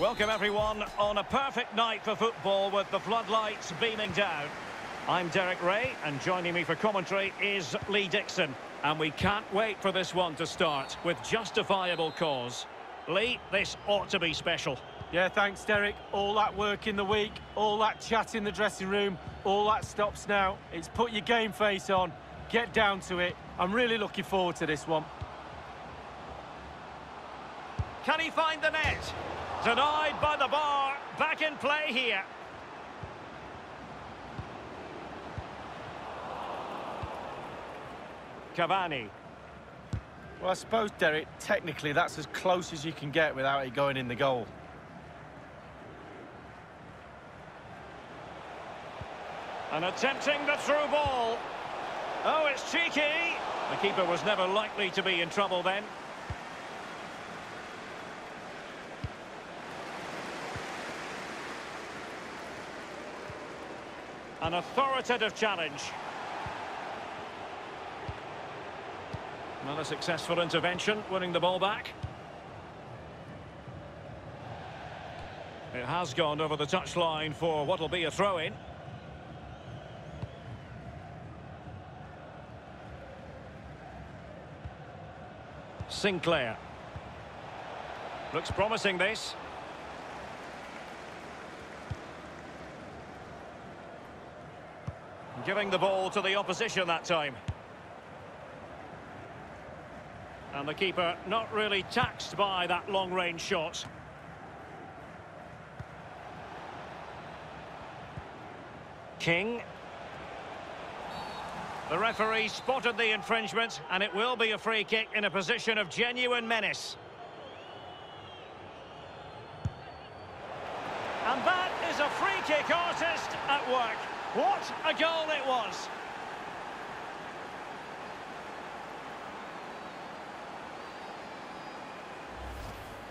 Welcome everyone on a perfect night for football with the floodlights beaming down. I'm Derek Rae and joining me for commentary is Lee Dixon. And we can't wait for this one to start with justifiable cause. Lee, this ought to be special. Yeah, thanks, Derek. All that work in the week, all that chat in the dressing room, all that stops now. It's put your game face on, get down to it. I'm really looking forward to this one. Can he find the net? Denied by the bar. Back in play here. Cavani. Well, I suppose, Derek, technically that's as close as you can get without it going in the goal. And attempting the through ball. Oh, it's cheeky. The keeper was never likely to be in trouble then. An authoritative challenge. Another successful intervention, winning the ball back. It has gone over the touchline for what will be a throw-in. Sinclair. Looks promising, this. Giving the ball to the opposition that time. And the keeper not really taxed by that long-range shot. King. The referee spotted the infringement, and it will be a free kick in a position of genuine menace. And that is a free kick artist at work. What a goal it was!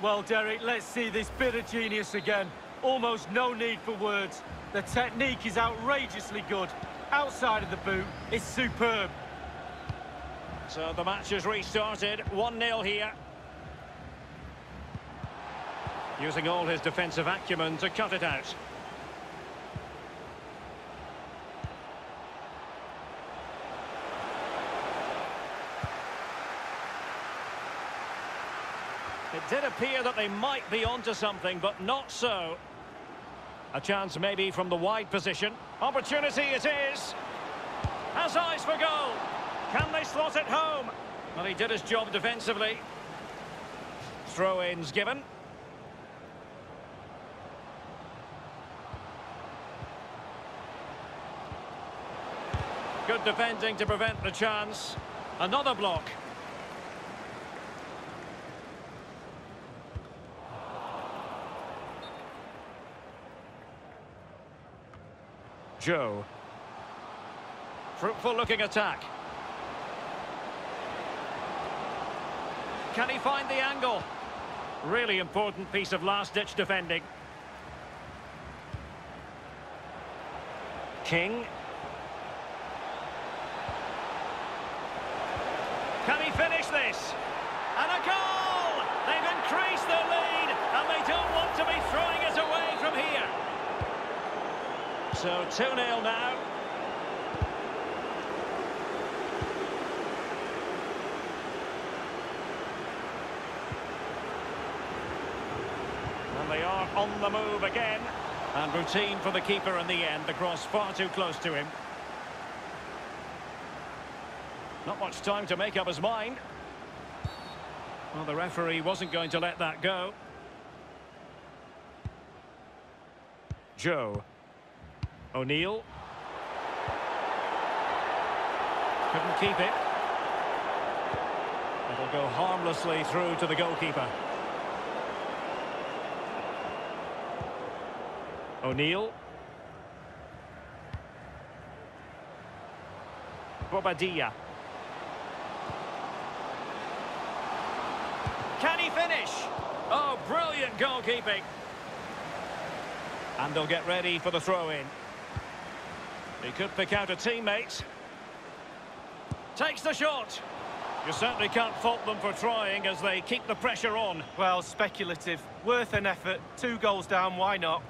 Well, Derek, let's see this bit of genius again. Almost no need for words. The technique is outrageously good. Outside of the boot, it's superb. So the match has restarted. 1-0 here. Using all his defensive acumen to cut it out. It did appear that they might be onto something, but not so. A chance maybe from the wide position. Opportunity it is. Has eyes for goal. Can they slot it home? Well, he did his job defensively. Throw-ins given. Good defending to prevent the chance. Another block. Joe. Fruitful looking attack. Can he find the angle? Really important piece of last-ditch defending. King. Can he finish this? And a goal! They've increased their lead, and they don't want to be throwing it away from here. So 2-0 now. And they are on the move again. And routine for the keeper in the end. The cross far too close to him. Not much time to make up his mind. Well, the referee wasn't going to let that go. Joe. O'Neill. Couldn't keep it. It'll go harmlessly through to the goalkeeper. O'Neill. Bobadilla. Can he finish? Oh, brilliant goalkeeping. And they'll get ready for the throw-in. He could pick out a teammate. Takes the shot. You certainly can't fault them for trying as they keep the pressure on. Well, speculative. Worth an effort. Two goals down, why not?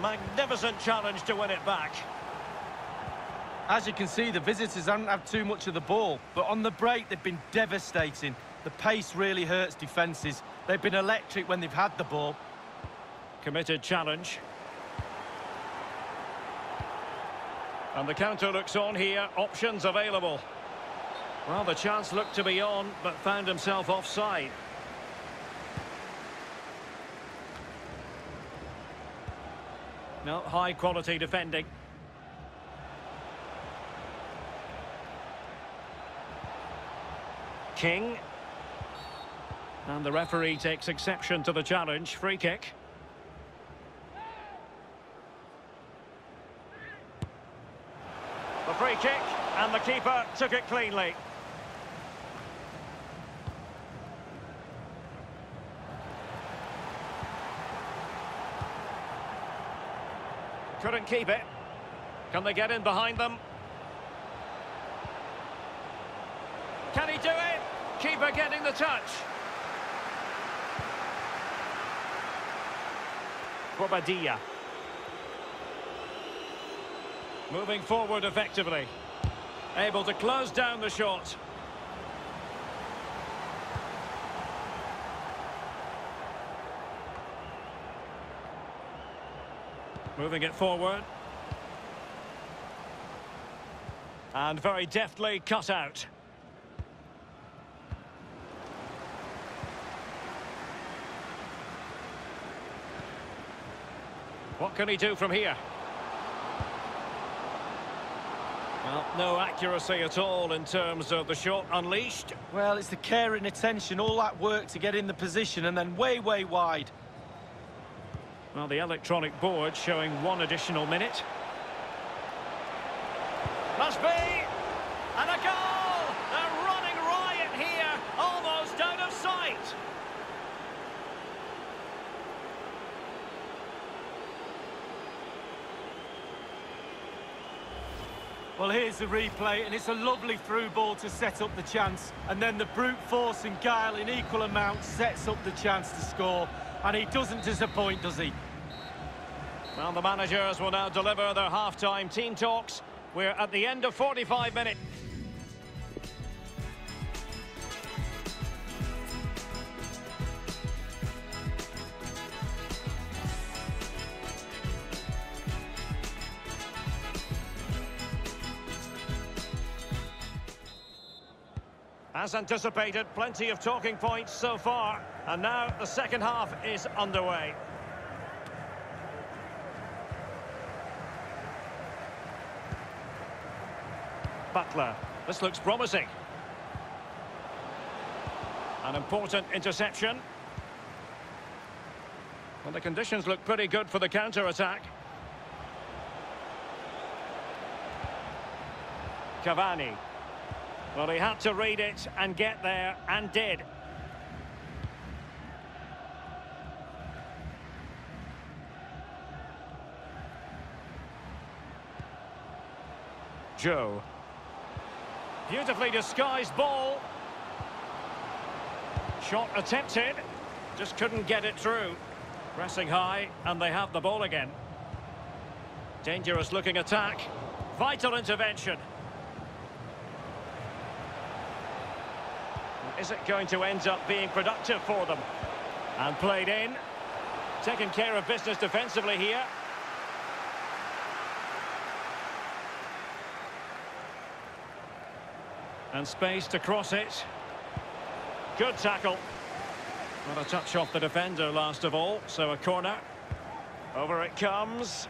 Magnificent challenge to win it back. As you can see, the visitors haven't had too much of the ball, but on the break, they've been devastating. The pace really hurts defences. They've been electric when they've had the ball. Committed challenge. And the counter looks on here, options available. Well, the chance looked to be on, but found himself offside. No, high quality defending. King. And the referee takes exception to the challenge. Free kick. The free kick, and the keeper took it cleanly. Couldn't keep it. Can they get in behind them? Can he do it? Keeper getting the touch. Bobadilla. Moving forward effectively. Able to close down the shot. Moving it forward. And very deftly cut out. What can he do from here? Well, no accuracy at all in terms of the shot unleashed. Well, it's the care and attention, all that work to get in the position and then way, way wide. Well, the electronic board showing one additional minute. Must be! And a goal! They're running riot here, almost out of sight. Well, here's the replay, and it's a lovely through ball to set up the chance. And then the brute force and guile in equal amounts sets up the chance to score. And he doesn't disappoint, does he? Well, the managers will now deliver their half-time team talks. We're at the end of 45 minutes. As anticipated, plenty of talking points so far. And now the second half is underway. Butler. This looks promising. An important interception. Well, the conditions look pretty good for the counter-attack. Cavani. Well, he had to read it and get there, and did. Joe. Beautifully disguised ball. Shot attempted. Just couldn't get it through. Pressing high, and they have the ball again. Dangerous looking attack. Vital intervention. Is it going to end up being productive for them? And played in. Taking care of business defensively here. And space to cross it. Good tackle. Not a touch off the defender last of all, so a corner. Over it comes.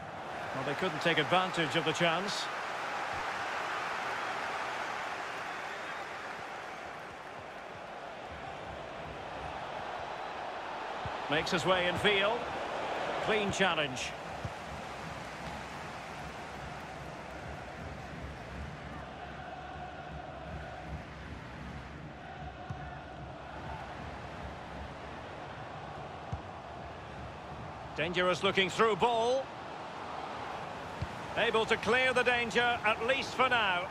Well, they couldn't take advantage of the chance. Makes his way in field. Clean challenge. Dangerous looking through ball. Able to clear the danger, at least for now.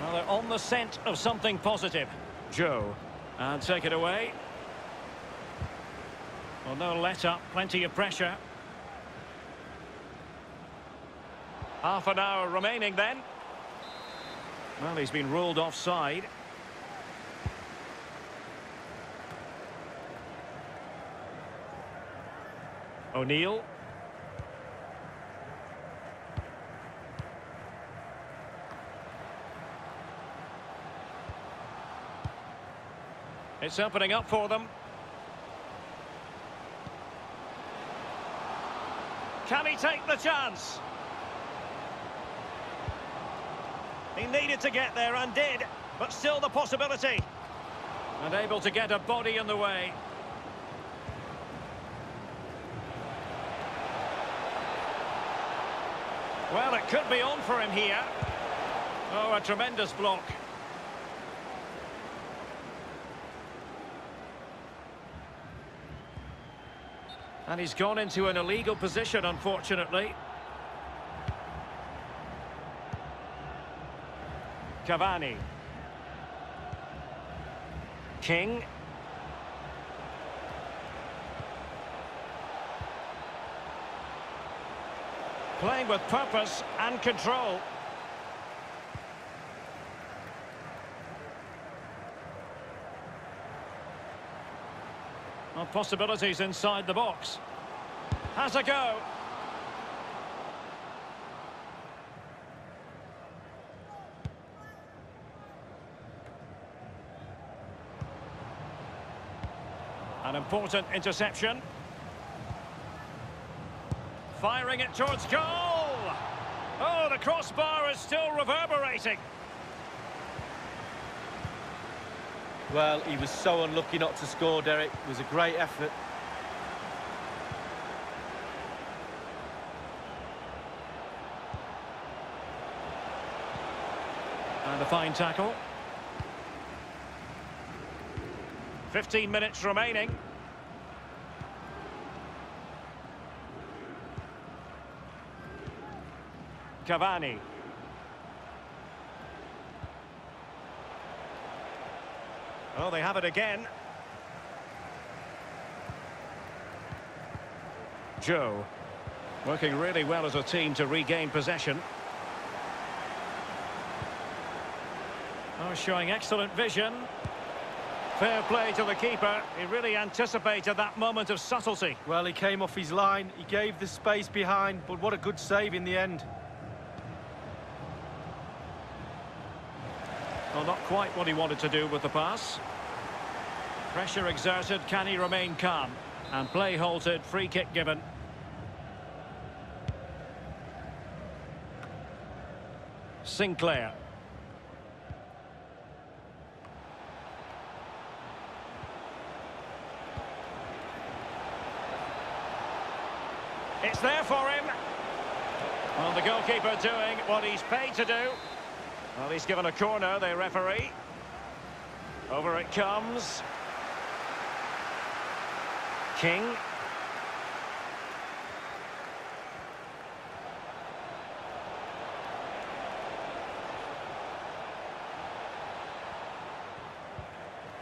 Well, they're on the scent of something positive. Joe. And take it away. Well, no let up, plenty of pressure. Half an hour remaining then. Well, he's been ruled offside. O'Neill. It's opening up for them. Can he take the chance? He needed to get there and did, but still the possibility. And able to get a body in the way. Well, it could be on for him here. Oh, a tremendous block. And he's gone into an illegal position, unfortunately. Cavani. King. Playing with purpose and control. Well, possibilities inside the box. Has a go. An important interception. Firing it towards goal. Oh, the crossbar is still reverberating. Well, he was so unlucky not to score, Derek. It was a great effort. And a fine tackle. 15 minutes remaining. Cavani. Oh, they have it again. Joe. Working really well as a team to regain possession. Oh, showing excellent vision. Fair play to the keeper. He really anticipated that moment of subtlety. Well, he came off his line. He gave the space behind, but what a good save in the end. Well, not quite what he wanted to do with the pass. Pressure exerted, can he remain calm? And play halted, free kick given. Sinclair. It's there for him. Well, the goalkeeper doing what he's paid to do. Well, he's given a corner, the referee. Over it comes. King.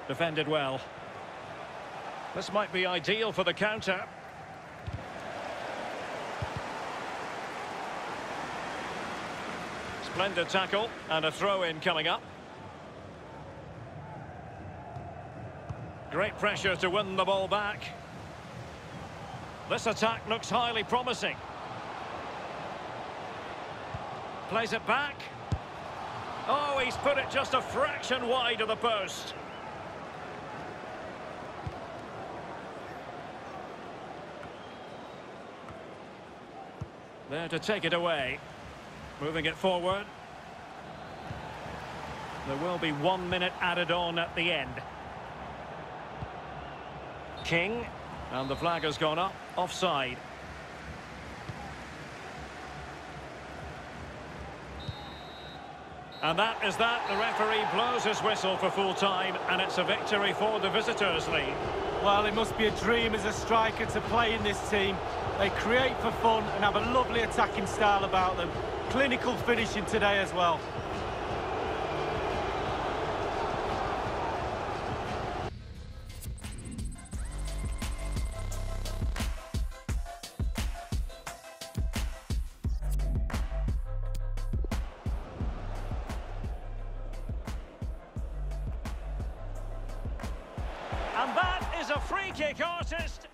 Defended well. This might be ideal for the counter. Splendid tackle and a throw-in coming up. Great pressure to win the ball back. This attack looks highly promising. Plays it back. Oh, he's put it just a fraction wide of the post. There to take it away. Moving it forward. There will be one minute added on at the end. King. And the flag has gone up. Offside. And that is that. The referee blows his whistle for full time, and it's a victory for the visitors, Lee. Well, it must be a dream as a striker to play in this team. They create for fun and have a lovely attacking style about them. Clinical finishing today as well. And that is